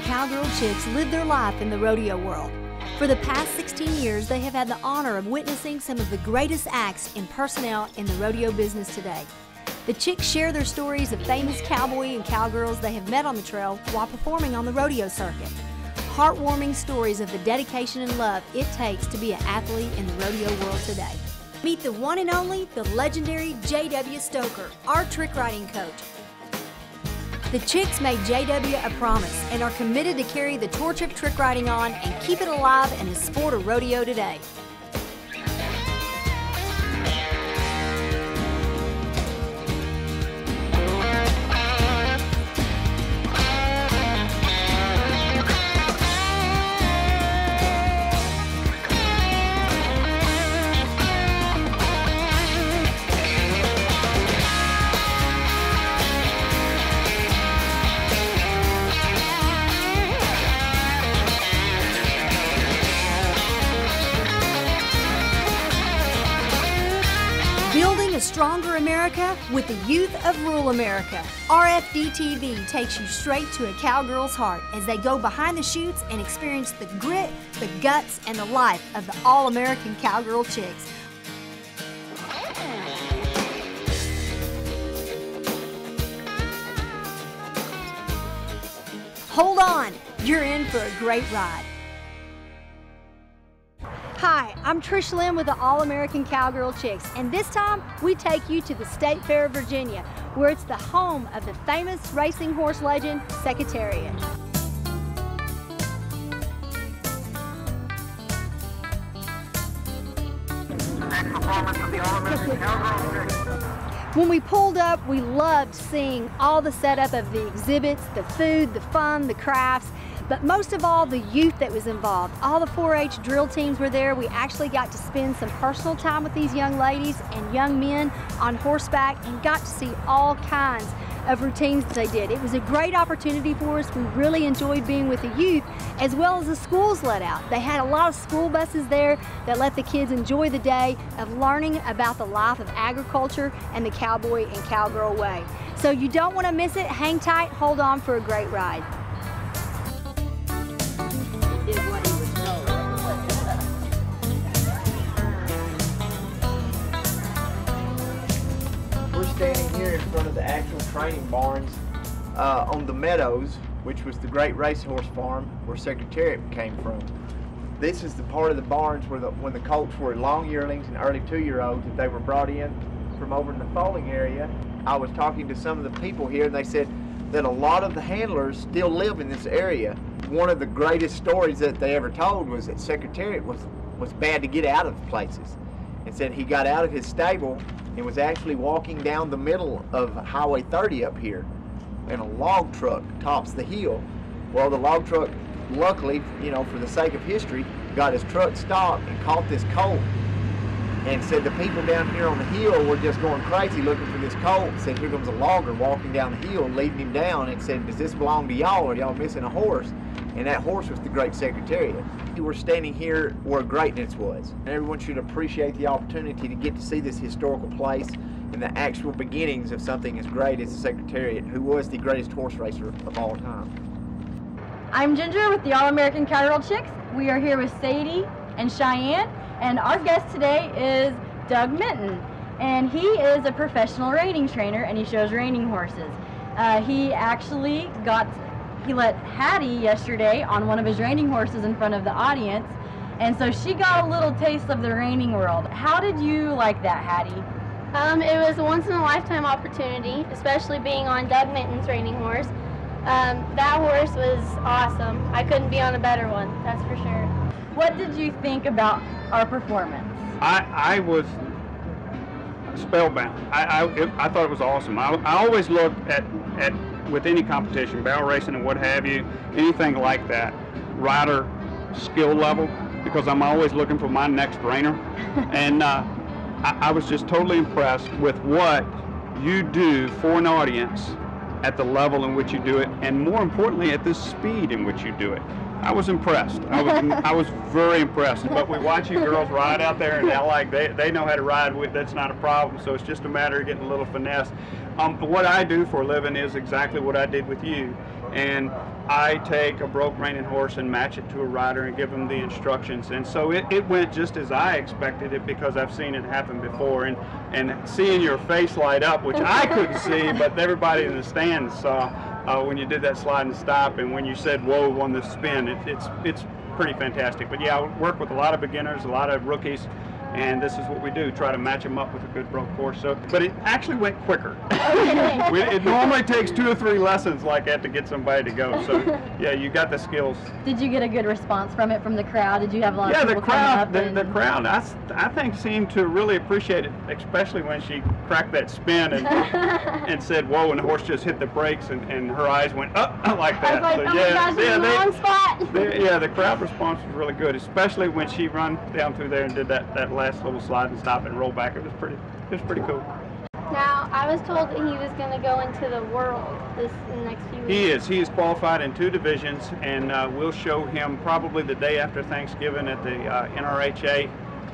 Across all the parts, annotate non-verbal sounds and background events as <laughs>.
Cowgirl Chicks live their life in the rodeo world. For the past 16 years, they have had the honor of witnessing some of the greatest acts in personnel in the rodeo business today. The chicks share their stories of famous cowboy and cowgirls they have met on the trail while performing on the rodeo circuit. Heartwarming stories of the dedication and love it takes to be an athlete in the rodeo world today. Meet the one and only, the legendary J.W. Stoker, our trick riding coach. The Chicks made JW a promise and are committed to carry the torch of trick riding on and keep it alive in the sport of rodeo today. With the youth of rural America. RFD TV takes you straight to a cowgirl's heart as they go behind the chutes and experience the grit, the guts, and the life of the all American cowgirl chicks. Hold on, you're in for a great ride. Hi, I'm Trish Lynn with the All American Cowgirl Chicks, and this time we take you to the State Fair of Virginia, where it's the home of the famous racing horse legend, Secretariat. When we pulled up, we loved seeing all the setup of the exhibits, the food, the fun, the crafts, but most of all, the youth that was involved. All the 4-H drill teams were there. We actually got to spend some personal time with these young ladies and young men on horseback and got to see all kinds of routines that they did. It was a great opportunity for us. We really enjoyed being with the youth as well as the schools let out. They had a lot of school buses there that let the kids enjoy the day of learning about the life of agriculture and the cowboy and cowgirl way. So you don't want to miss it. Hang tight, hold on for a great ride. Training barns uh, on the Meadows, which was the great racehorse farm where Secretariat came from. This is the part of the barns where the, when the colts were long yearlings and early two-year-olds, that they were brought in from over in the foaling area. I was talking to some of the people here, and they said that a lot of the handlers still live in this area. One of the greatest stories that they ever told was that Secretariat was was bad to get out of places, and said he got out of his stable and was actually walking down the middle of Highway 30 up here, and a log truck tops the hill. Well, the log truck, luckily, you know, for the sake of history, got his truck stopped and caught this colt and said the people down here on the hill were just going crazy looking for this colt. Said here comes a logger walking down the hill, leading him down, and said, "Does this belong to y'all? Or y'all missing a horse?" And that horse was the Great Secretariat. We're standing here where greatness was, and everyone should appreciate the opportunity to get to see this historical place and the actual beginnings of something as great as the Secretariat, who was the greatest horse racer of all time. I'm Ginger with the All American Cowgirl Chicks. We are here with Sadie and Cheyenne, and our guest today is Doug Minton. And he is a professional reining trainer and he shows reining horses. Uh, he actually got, he let Hattie yesterday on one of his reining horses in front of the audience. And so she got a little taste of the reining world. How did you like that, Hattie? Um, it was a once in a lifetime opportunity, especially being on Doug Minton's reining horse. Um, that horse was awesome. I couldn't be on a better one, that's for sure. What did you think about our performance? I, I was spellbound. I, I, it, I thought it was awesome. I, I always look at, at, with any competition, barrel racing and what have you, anything like that, rider skill level, because I'm always looking for my next reiner. <laughs> and uh, I, I was just totally impressed with what you do for an audience at the level in which you do it, and more importantly, at the speed in which you do it. I was impressed. I was <laughs> I was very impressed. But we watch you girls ride out there, and they like they, they know how to ride. With that's not a problem. So it's just a matter of getting a little finesse. Um, what I do for a living is exactly what I did with you, and I take a broke reining horse and match it to a rider and give them the instructions. And so it, it went just as I expected it because I've seen it happen before. And, and seeing your face light up, which I couldn't see, but everybody in the stands saw uh, when you did that slide and stop and when you said whoa on the spin, it, it's, it's pretty fantastic. But yeah, I work with a lot of beginners, a lot of rookies and this is what we do try to match them up with a good broke horse. So but it actually went quicker. <laughs> We, it normally takes two or three lessons like that to get somebody to go. So <laughs> yeah you got the skills. Did you get a good response from it from the crowd? Did you have a lot yeah of the people come crowd the, and- the crowd I, I think seemed to really appreciate it especially when she cracked that spin and <laughs> and said whoa and the horse just hit the brakes and, and her eyes went up like that. like, so oh yeah my gosh, yeah, I'm in the they- yeah, the crowd response was really good, especially when she run down through there and did that, that last little slide and stop and roll back. It was pretty, it was pretty cool. Now, I was told that he was going to go into the world this next few weeks. He is. He is qualified in two divisions, and uh, we'll show him probably the day after Thanksgiving at the uh, NRHA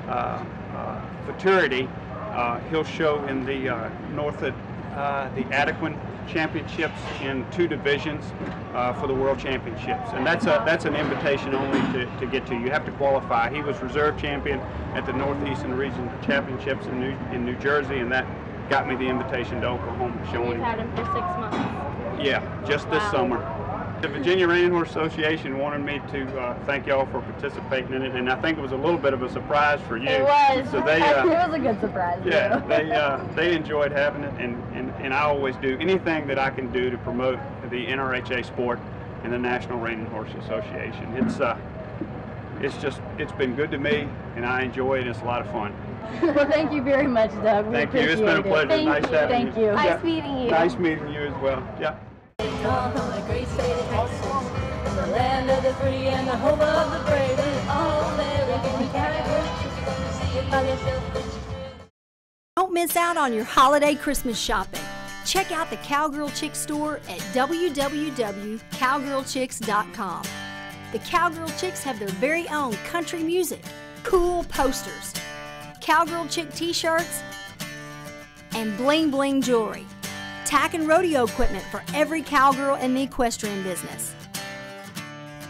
uh, uh, futurity. Uh, he'll show in the uh, North at uh, the Adequan Championships in two divisions uh, for the World Championships, and that's a that's an invitation only to, to get to. You have to qualify. He was reserve champion at the Northeastern Region Championships in New in New Jersey, and that got me the invitation to Oklahoma, showing We've him. had him for six months. Yeah, just this Wow. summer. The Virginia Reining Horse Association wanted me to uh, thank y'all for participating in it, and I think it was a little bit of a surprise for you. It was. So they, <laughs> it uh, was a good surprise. yeah, they uh, <laughs> they enjoyed having it, and, and, and I always do anything that I can do to promote the NRHA sport and the National Reining Horse Association. It's uh, it's just it's been good to me, and I enjoy it. It's a lot of fun. <laughs> well, thank you very much, Doug. We Thank you. It's been a pleasure. it. Thank nice you. having Thank you. Nice Yeah. meeting you. Nice meeting you as well. Yeah. Come great state of Texas, the land of the free and the home of the brave. And all American characters, you're gonna see it by yourself. Don't miss out on your holiday Christmas shopping. Check out the Cowgirl Chick store at www.cowgirlchicks.com. The Cowgirl Chicks have their very own country music, cool posters, Cowgirl Chick t shirts, and bling bling jewelry. Tack and rodeo equipment for every cowgirl in the equestrian business.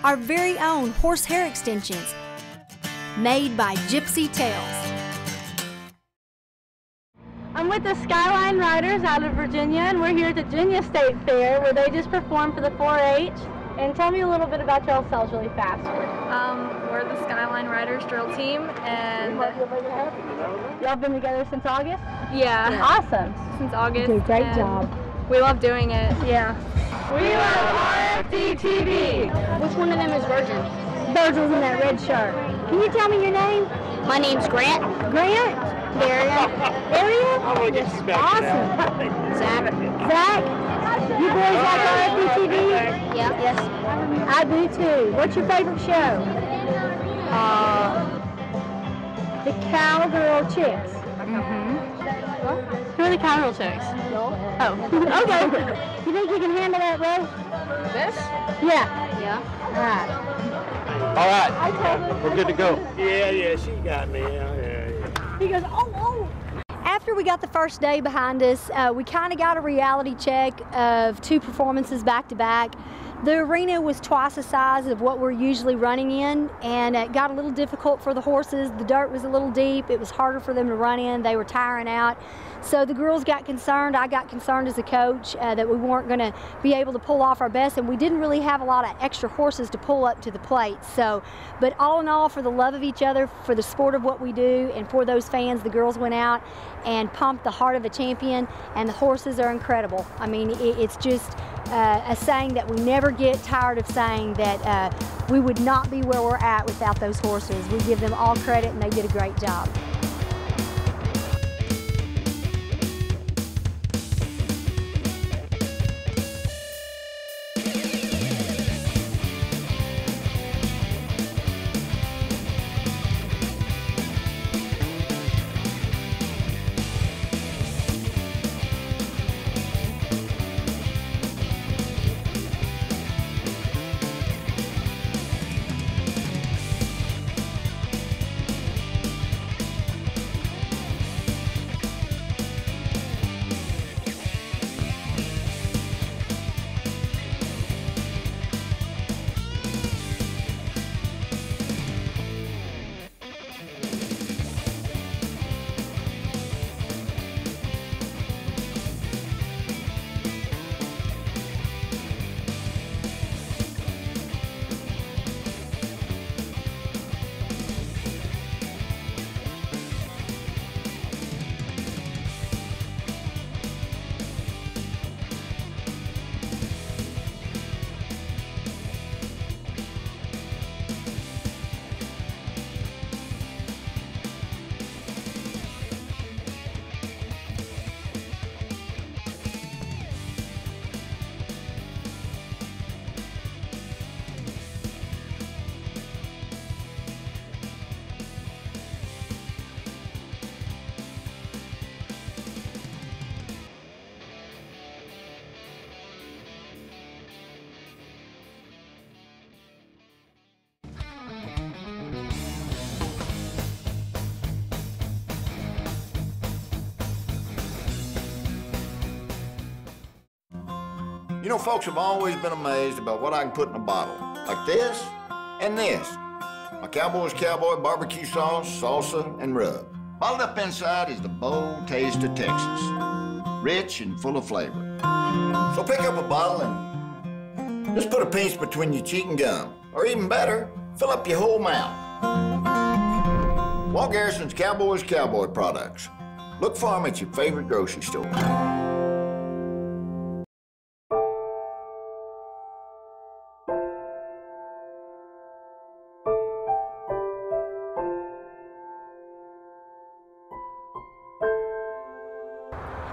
Our very own horsehair extensions, made by Gypsy Tails. I'm with the Skyline Riders out of Virginia, and we're here at the Virginia State Fair where they just performed for the 4-H. And tell me a little bit about yourselves really fast. Um, we're the Skyline Riders drill team, and Y'all have been together since August? yeah, Awesome. since August. You do a great job. We love doing it. Yeah. We love RFD Which one of them is Virgin? Virgil's in that red shirt. Can you tell me your name? My name's Grant. Grant? Daria. Ariel? Yes. Awesome. Zach. Zach? You boys like RFD TV? Yeah. Yes. I do too. What's your favorite show? Uh, The Cowgirl Chicks. Mhm. Who are the Cowgirl Chicks? No. Oh, <laughs> okay. You think you can handle that, Ray? This? Yeah. yeah. All right. All right, we're good to go. Yeah, yeah, she got me. Yeah, yeah, yeah. He goes, oh, oh. After we got the first day behind us, uh, we kind of got a reality check of two performances back to back. The arena was twice the size of what we're usually running in, and it got a little difficult for the horses. The dirt was a little deep, it was harder for them to run in, they were tiring out. So the girls got concerned, I got concerned as a coach uh, that we weren't going to be able to pull off our best, and we didn't really have a lot of extra horses to pull up to the plate. So, but all in all, for the love of each other, for the sport of what we do, and for those fans, the girls went out and pump the heart of a champion, and the horses are incredible. I mean, it, it's just uh, a saying that we never get tired of saying that uh, we would not be where we're at without those horses. We give them all credit, and they did a great job. You know, folks have always been amazed about what I can put in a bottle. Like this and this. My Cowboys Cowboy barbecue sauce, salsa, and rub. Bottled up inside is the bold taste of Texas. Rich and full of flavor. So pick up a bottle and just put a pinch between your cheek and gum. Or even better, fill up your whole mouth. Walt Garrison's Cowboys Cowboy products. Look for them at your favorite grocery store.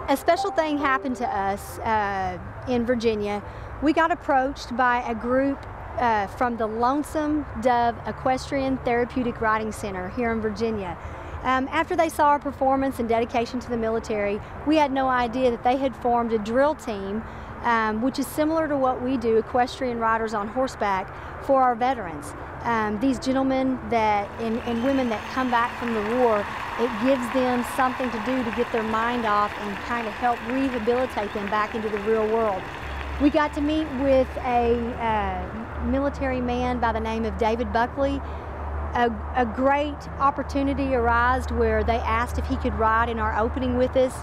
A special thing happened to us uh, in Virginia. We got approached by a group uh, from the Lonesome Dove Equestrian Therapeutic Riding Center here in Virginia. Um, after they saw our performance and dedication to the military, we had no idea that they had formed a drill team, um, which is similar to what we do, equestrian riders on horseback, for our veterans. Um, these gentlemen that and, and women that come back from the war, it gives them something to do to get their mind off and kind of help rehabilitate them back into the real world. We got to meet with a uh, military man by the name of David Buckley. A, a great opportunity arose where they asked if he could ride in our opening with us.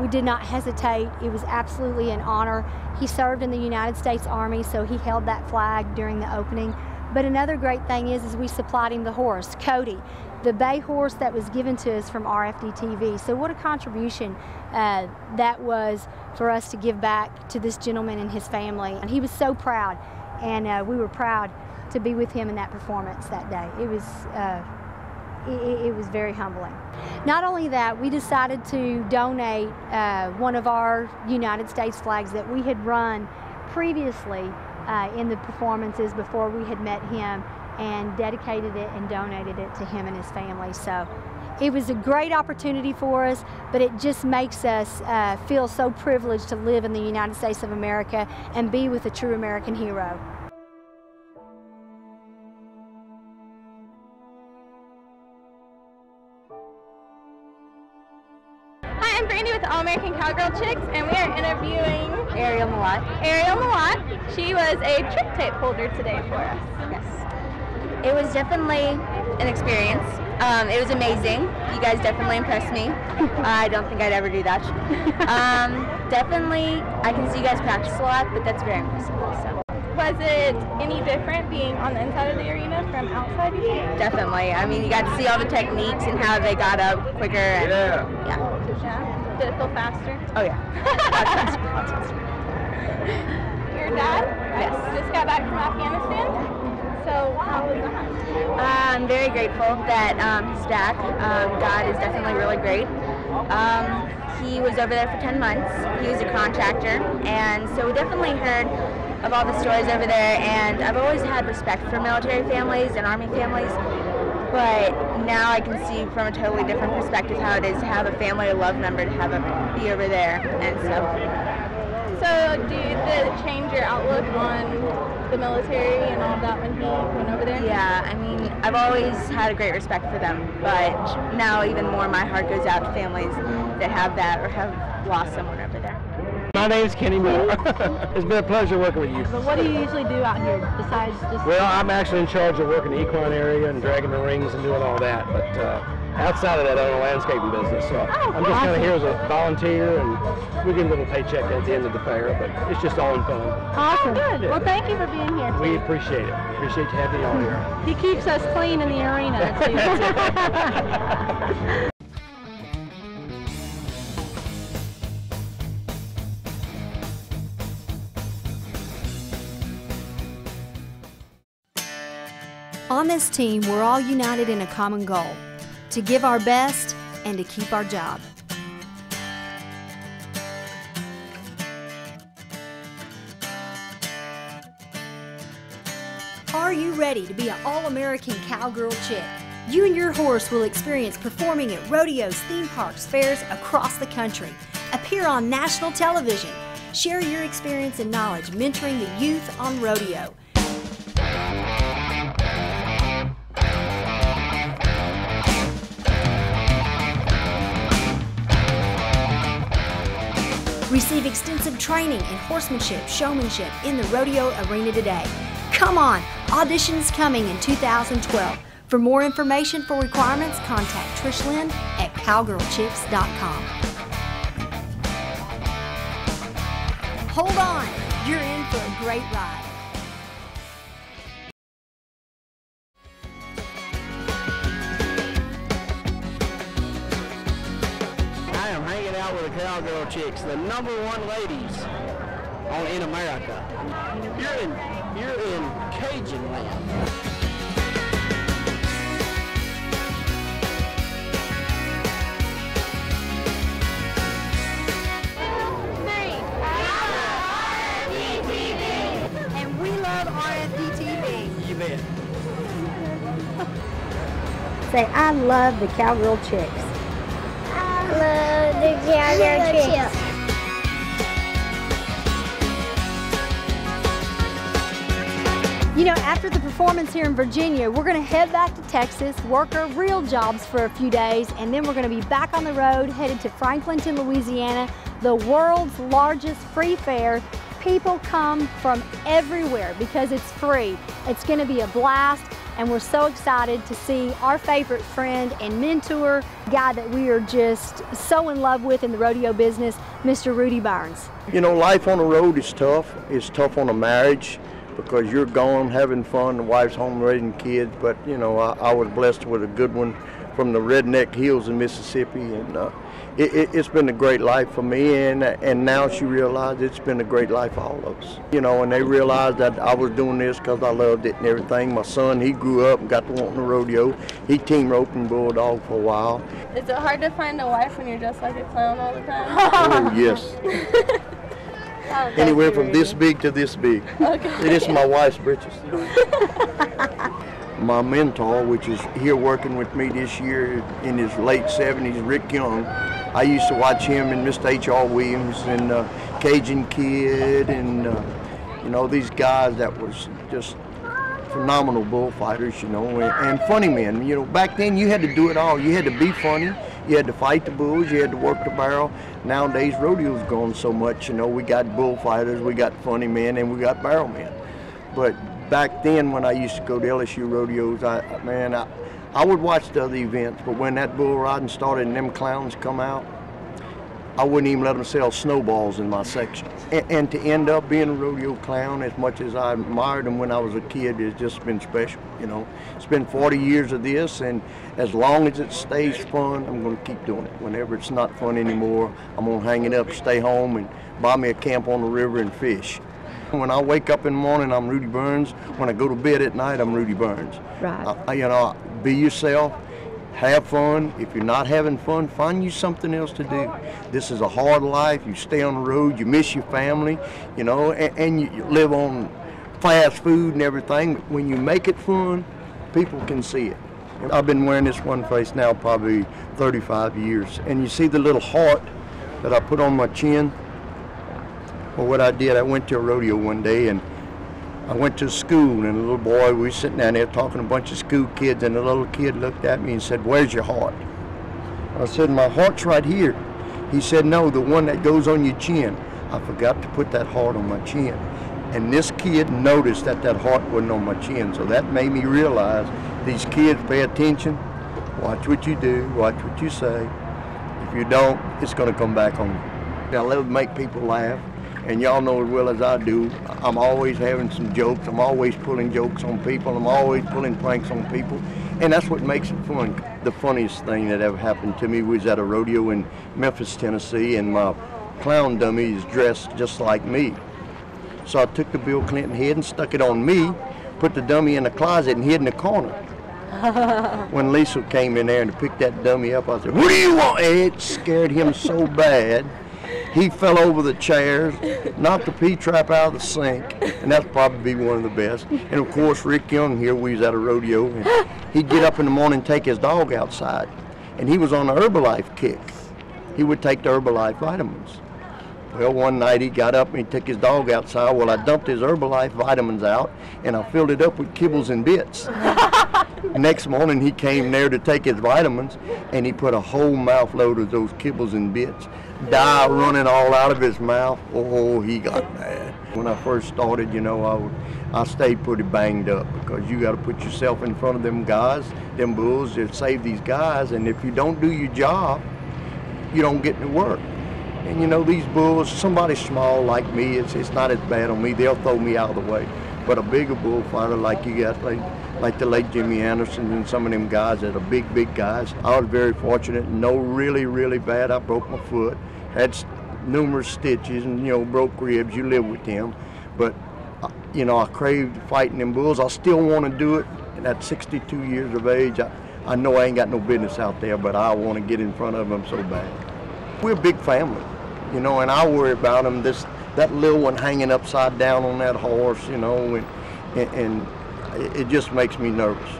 We did not hesitate. It was absolutely an honor. He served in the United States Army, so he held that flag during the opening. But another great thing is, is we supplied him the horse, Cody, the bay horse that was given to us from RFD TV. So what a contribution uh, that was for us to give back to this gentleman and his family. And he was so proud, and uh, we were proud to be with him in that performance that day. It was. Uh, it, it, was very humbling. Not only that, we decided to donate uh, one of our United States flags that we had run previously uh, in the performances before we had met him and dedicated it and donated it to him and his family. So it was a great opportunity for us, but it just makes us uh, feel so privileged to live in the United States of America and be with a true American hero. Hi, I'm Brandy with All American Cowgirl Chicks, and we are interviewing Ariel Malat. Ariel Malat. She was a trick tape holder today for us. Yes. It was definitely an experience. Um, it was amazing. You guys definitely impressed me. <laughs> I don't think I'd ever do that. Um, definitely, I can see you guys practice a lot, but that's very impressive. So. Was it any different being on the inside of the arena from outside? You think? Definitely. I mean, you got to see all the techniques and how they got up quicker. And, Yeah. yeah. Yeah. Did it feel faster? Oh yeah. <laughs> Lots faster, lots faster. Your dad? Yes. Just got back from Afghanistan. So how? Uh, I'm very grateful that um, he's back. Um, God is definitely really great. Um, he was over there for 10 months. He was a contractor, and so we definitely heard of all the stories over there. And I've always had respect for military families and Army families, but now I can see from a totally different perspective how it is to have a family or loved member to have a, be over there. And so So do it change your outlook on the military and all that when he went over there? Yeah, I mean, I've always had a great respect for them, but now even more my heart goes out to families that have that or have lost someone over there. My name's Kenny Moore. <laughs> it's been a pleasure working with you. But what do you usually do out here besides just Well, I'm actually in charge of working the equine area and dragging the rings and doing all that. But uh, outside of that, I own a landscaping business. So oh, I'm just kind of here as a volunteer, and we get a little paycheck at the end of the fair. But it's just all in fun. Awesome. good. Well, thank you for being here. We appreciate it. Appreciate having you all here. <laughs> He keeps us clean in the arena. <laughs> <laughs> On this team, we're all united in a common goal to give our best and to keep our job. Are you ready to be an all American cowgirl chick? You and your horse will experience performing at rodeos, theme parks, fairs across the country. Appear on national television. Share your experience and knowledge mentoring the youth on rodeo. Receive extensive training in horsemanship, showmanship in the rodeo arena today. Come on, auditions coming in 2012. For more information for requirements, contact Trish Lynn at cowgirlchicks.com. Hold on, you're in for a great ride. The Cowgirl Chicks, the number one ladies on in America. You're in you're in Cajun land. And we love RFD You bet. Say, I love the Cowgirl Chicks. You know, after the performance here in Virginia, we're to head back to Texas, work our real jobs for a few days, and then we're to be back on the road headed to Franklinton, Louisiana, the world's largest free fair. People come from everywhere because it's free. It's going to be a blast, and we're so excited to see our favorite friend and mentor, guy that we are just so in love with in the rodeo business, Mr. Rudy Burns. You know, life on the road is tough. It's tough on a marriage because you're gone having fun, the wife's home raising kids. But, you know, I, I was blessed with a good one from the redneck hills of Mississippi. And uh, it, it, it's been a great life for me. And, and now she realized it's been a great life for all of us. You know, and they realized that I was doing this because I loved it and everything. My son, he grew up and got to wanting the rodeo. He team roped and bulldog for a while. Is it hard to find a wife when you're dressed like a clown all the time? Oh, yes. <laughs> Oh, Anywhere from this big to this big. Okay. It is my wife's britches. <laughs> my mentor, which is here working with me this year in his late 70s, Rick Young. I used to watch him and Mr. H.R. Williams and uh, Cajun Kid and, uh, you know, these guys that was just phenomenal bullfighters, you know, and, and funny men. You know, back then you had to do it all. You had to be funny. You had to fight the bulls. You had to work the barrel. Nowadays, rodeo's gone so much. You know, we got bullfighters, we got funny men, and we got barrel men. But back then, when I used to go to LSU rodeos, I man, I, I would watch the other events. But when that bull riding started and them clowns come out, I wouldn't even let them sell snowballs in my section. And, and to end up being a rodeo clown, as much as I admired them when I was a kid, has just been special. You know, it's been 40 years of this, and as long as it stays fun, I'm going to keep doing it. Whenever it's not fun anymore, I'm going to hang it up, stay home, and buy me a camp on the river and fish. When I wake up in the morning, I'm Rudy Burns. When I go to bed at night, I'm Rudy Burns. Right. Uh, you know, be yourself, have fun. If you're not having fun, find you something else to do. This is a hard life. You stay on the road, you miss your family, you know, and, and you, you live on fast food and everything. When you make it fun, people can see it. I've been wearing this one face now probably 35 years. And you see the little heart that I put on my chin? Well, what I did, I went to a rodeo one day and I went to school and a little boy, we were sitting down there talking to a bunch of school kids and the little kid looked at me and said, where's your heart? I said, my heart's right here. He said, no, the one that goes on your chin. I forgot to put that heart on my chin. And this kid noticed that that heart wasn't on my chin. So that made me realize these kids pay attention, watch what you do, watch what you say. If you don't, it's going to come back on you. I love to make people laugh. And y'all know as well as I do, I'm always having some jokes. I'm always pulling jokes on people. I'm always pulling pranks on people. And that's what makes it fun. The funniest thing that ever happened to me was at a rodeo in Memphis, Tennessee, and my clown dummy is dressed just like me. So I took the Bill Clinton head and stuck it on me, put the dummy in the closet and hid in the corner. <laughs> when Lisa came in there and picked that dummy up, I said, what do you want? It scared him so bad. He fell over the chairs, knocked the P-trap out of the sink, and that's probably one of the best. And of course, Rick Young here, we was at a rodeo, and he'd get up in the morning and take his dog outside. And he was on a Herbalife kick. He would take the Herbalife vitamins. Well, one night he got up and he took his dog outside. Well, I dumped his Herbalife vitamins out and I filled it up with kibbles and bits. <laughs> Next morning he came there to take his vitamins and he put a whole mouth load of those kibbles and bits dye running all out of his mouth. Oh, he got mad. When I first started, you know, I, would, I stayed pretty banged up because you got to put yourself in front of them guys, them bulls that save these guys. And if you don't do your job, you don't get to work. And you know, these bulls, somebody small like me, it's, it's not as bad on me. They'll throw me out of the way. But a bigger bullfighter like you got, like, like the late Jimmy Anderson and some of them guys that are big, big guys, I was very fortunate. No really, really bad. I broke my foot, had numerous stitches and, you know, broke ribs. You live with them. But, uh, you know, I craved fighting them bulls. I still want to do it. And at 62 years of age, I, I know I ain't got no business out there, but I want to get in front of them so bad. We're a big family, you know, and I worry about them. This that little one hanging upside down on that horse, you know, and and, and it- just makes me nervous.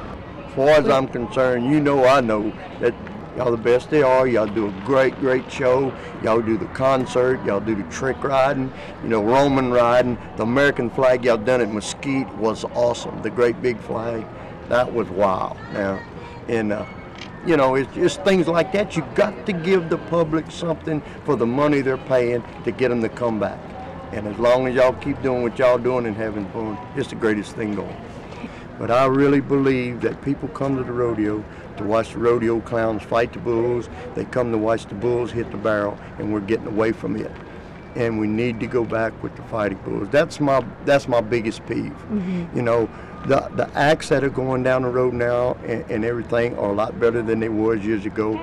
As far as I'm concerned, you know, I know that y'all the best they are. Y'all do a great, great show. Y'all do the concert. Y'all do the trick riding. You know, Roman riding. The American flag y'all done at Mesquite was awesome. The great big flag, that was wow. Now, and. Uh, you know, it's just things like that. You got to give the public something for the money they're paying to get them to come back. And as long as y'all keep doing what y'all doing and having fun, it's the greatest thing going. But I really believe that people come to the rodeo to watch the rodeo clowns fight the bulls. They come to watch the bulls hit the barrel, and we're getting away from it. And we need to go back with the fighting bulls. That's my that's my biggest peeve. Mm-hmm. You know, the the acts that are going down the road now and, and everything are a lot better than they was years ago.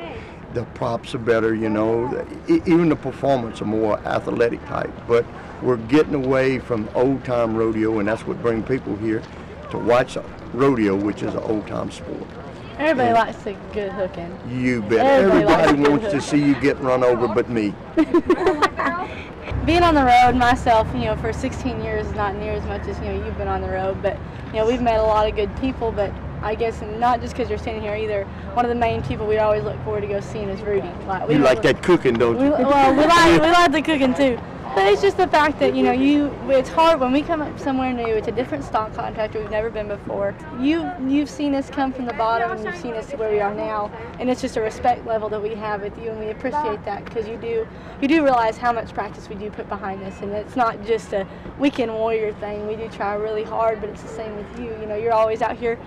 The props are better, you know. Even the performance are more athletic type. But we're getting away from old time rodeo, and that's what brings people here to watch rodeo, which is an old time sport. Everybody Yeah. likes a good hooking. You bet. Everybody Everybody wants to see you get run over, but me. <laughs> Being on the road myself, you know, for 16 years is not near as much as, you know, you've been on the road, but, you know, we've met a lot of good people, but I guess not just because you're standing here either. One of the main people we always look forward to go seeing is Rudy. Like, we You like that cooking, don't We, you? well, we like we <laughs> like the cooking too, but it's just the fact that you know you. It's hard when we come up somewhere new. It's a different stock contractor we've never been before. You you've seen us come from the bottom and you've seen us to where we are now, and it's just a respect level that we have with you, and we appreciate that because you do you do realize how much practice we do put behind this, and it's not just a weekend warrior thing. We do try really hard, but it's the same with you. You know, you're always out here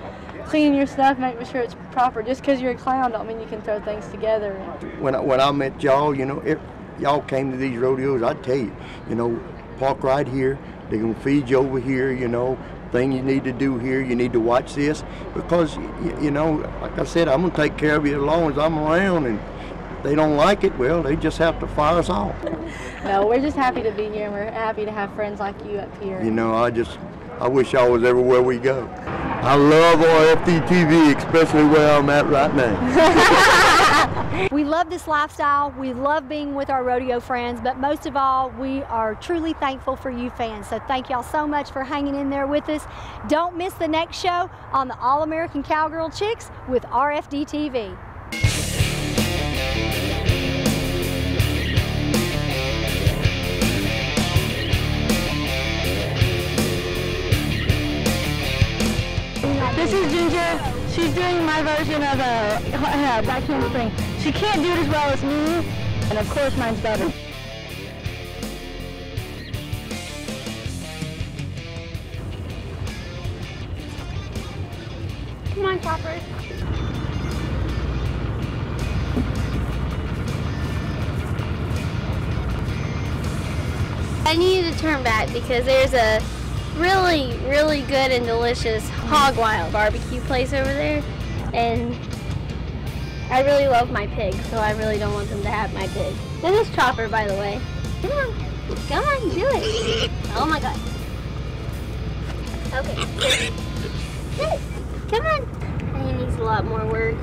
cleaning your stuff, making sure it's proper. Just because you're a clown don't mean you can throw things together. when I, when I met y'all, you know, if y'all came to these rodeos, I'd tell you, you know, park right here. They're gonna feed you over here. You know, thing you need to do here. You need to watch this because you know, like I said, I'm gonna take care of you as long as I'm around. And if they don't like it, well, they just have to fire us off. <laughs> No, we're just happy to be here, and we're happy to have friends like you up here. You know, I just, I wish I was everywhere we go. I love RFD TV, especially where I'm at right now. <laughs> <laughs> We love this lifestyle. We love being with our rodeo friends, but most of all, we are truly thankful for you fans. So thank y'all so much for hanging in there with us. Don't miss the next show on the All American Cowgirl Chicks with RFD TV. This is Ginger. She's doing my version of a uh, back handspring. She can't do it as well as me, and of course mine's better. Come on, Chopper. I need you to turn back because there's a really, really good and delicious hog wild barbecue place over there. And I really love my pig, so I really don't want them to have my pig. This is Chopper, by the way. Come on. Come on, do it. Oh my god. Okay. Come on. He needs a lot more work.